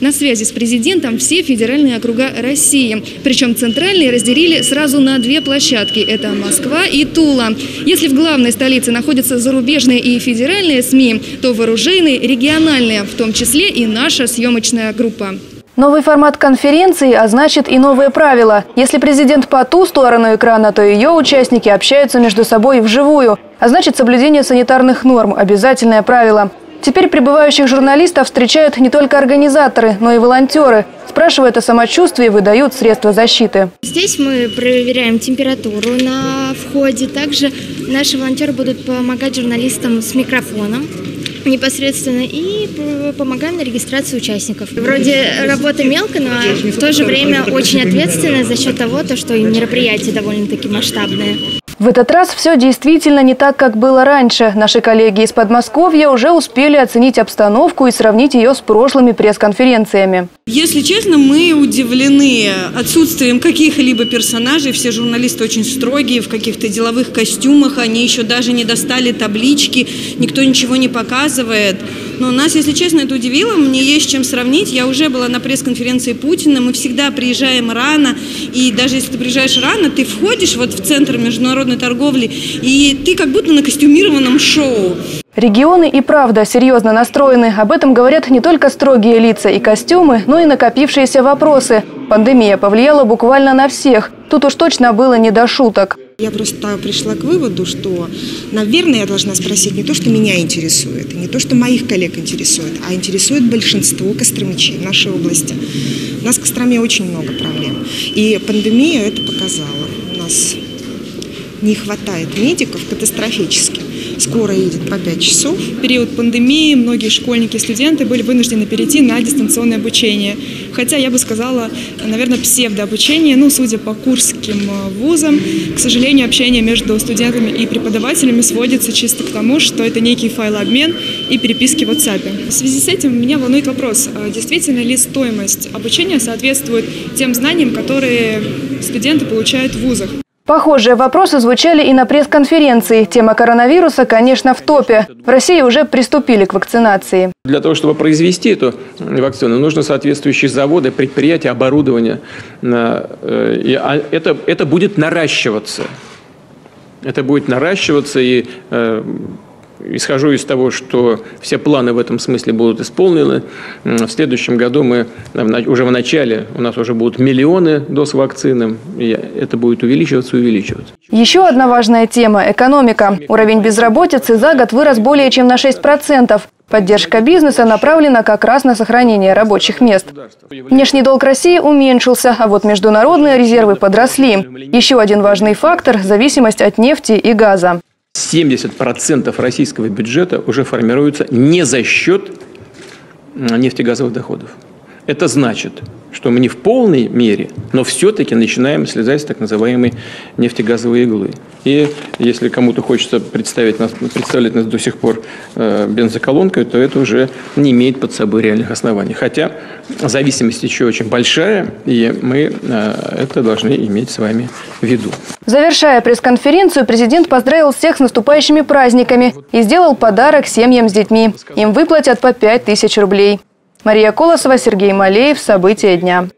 На связи с президентом все федеральные округа России. Причем центральные разделили сразу на две площадки. Это Москва и Тула. Если в главной столице находятся зарубежные и федеральные СМИ, то вооруженные региональные, в том числе и наша съемочная группа. Новый формат конференции, а значит и новые правила. Если президент по ту сторону экрана, то ее участники общаются между собой вживую. А значит соблюдение санитарных норм – обязательное правило. Теперь прибывающих журналистов встречают не только организаторы, но и волонтеры. Спрашивают о самочувствии, выдают средства защиты. Здесь мы проверяем температуру на входе. Также наши волонтеры будут помогать журналистам с микрофоном непосредственно и помогаем на регистрации участников. Вроде работа мелко, но в то же время очень ответственная за счет того, что мероприятие довольно-таки масштабное. В этот раз все действительно не так, как было раньше. Наши коллеги из Подмосковья уже успели оценить обстановку и сравнить ее с прошлыми пресс-конференциями. Если честно, мы удивлены отсутствием каких-либо персонажей. Все журналисты очень строгие, в каких-то деловых костюмах. Они еще даже не достали таблички, никто ничего не показывает. Но нас, если честно, это удивило. Мне есть чем сравнить. Я уже была на пресс-конференции Путина. Мы всегда приезжаем рано. И даже если ты приезжаешь рано, ты входишь вот в центр международной торговли, и ты как будто на костюмированном шоу. Регионы и правда серьезно настроены. Об этом говорят не только строгие лица и костюмы, но и накопившиеся вопросы. Пандемия повлияла буквально на всех. Тут уж точно было не до шуток. Я просто пришла к выводу, что, наверное, я должна спросить не то, что меня интересует, не то, что моих коллег интересует, а интересует большинство костромичей в нашей области. У нас в Костроме очень много проблем. И пандемия это показала. У нас не хватает медиков катастрофически. Скоро едет по 5 часов. В период пандемии многие школьники и студенты были вынуждены перейти на дистанционное обучение. Хотя я бы сказала, наверное, псевдообучение, ну, судя по курским э, вузам, к сожалению, общение между студентами и преподавателями сводится чисто к тому, что это некий файлообмен и переписки в WhatsApp. В связи с этим меня волнует вопрос, а действительно ли стоимость обучения соответствует тем знаниям, которые студенты получают в вузах? Похожие вопросы звучали и на пресс-конференции. Тема коронавируса, конечно, в топе. В России уже приступили к вакцинации. Для того, чтобы произвести эту вакцину, нужно соответствующие заводы, предприятия, оборудование. Э, и а, это, это будет наращиваться. Это будет наращиваться, и э, исхожу из того, что все планы в этом смысле будут исполнены. В следующем году мы уже в начале, у нас уже будут миллионы доз вакцины, и это будет увеличиваться и увеличиваться. Еще одна важная тема – экономика. Уровень безработицы за год вырос более чем на 6%. Поддержка бизнеса направлена как раз на сохранение рабочих мест. Внешний долг России уменьшился, а вот международные резервы подросли. Еще один важный фактор – зависимость от нефти и газа. 70% российского бюджета уже формируется не за счет нефтегазовых доходов. Это значит, что мы не в полной мере, но все-таки начинаем слезать с так называемой нефтегазовой иглы. И если кому-то хочется представить нас, представлять нас до сих пор э, бензоколонкой, то это уже не имеет под собой реальных оснований. Хотя зависимость еще очень большая, и мы э, это должны иметь с вами в виду. Завершая пресс-конференцию, президент поздравил всех с наступающими праздниками и сделал подарок семьям с детьми. Им выплатят по 5 тысяч рублей. Мария Колосова, Сергей Малеев. События дня.